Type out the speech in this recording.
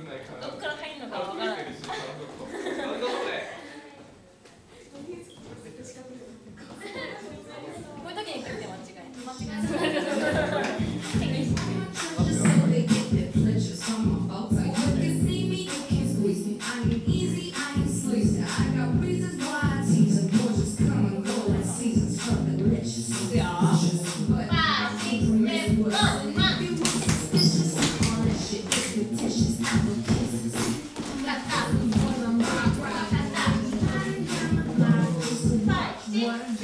んないかなどっから入るのかわからない Yeah.